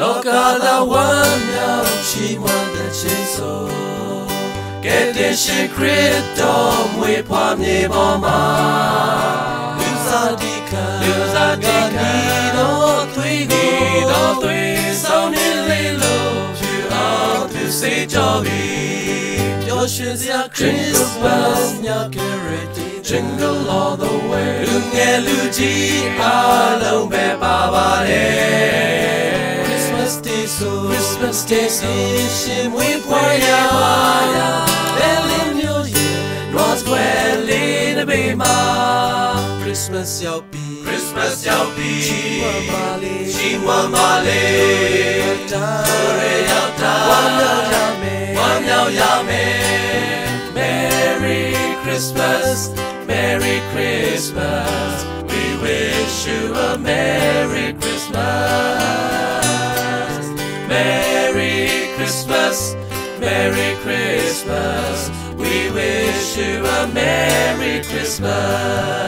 လောကသာဝမ်းမြောက်ချီးမွမ်းတဲ့ချိန်ဆိုကဲ့တင်ရှင်ခရစ်တော်မွေဖွားမြေပေါ်မှာလူစားဒီခံလူစားဒီခံတော်သွေးကိုတော်သွေးဆောင်နေလေလို့ဖြူအောင်သူစေကြောပြီပျော်ရွှင်စရာ Christmas ညကရတီ Jingle all the way လူငယ်လူကြီးအားလုံးပဲပါပါတယ် Christmas Day so Christmas Day so Finishing with Guayana Belle New Year Noa's gwelyn y bema Christmas yau bi Christmas yau bi Chinwamale Chinwamale Tore yau ta Wanyao yame Wanyao yame Merry Christmas. Merry Christmas. We wish you a Merry Christmas. Merry Christmas. We wish you a Merry Christmas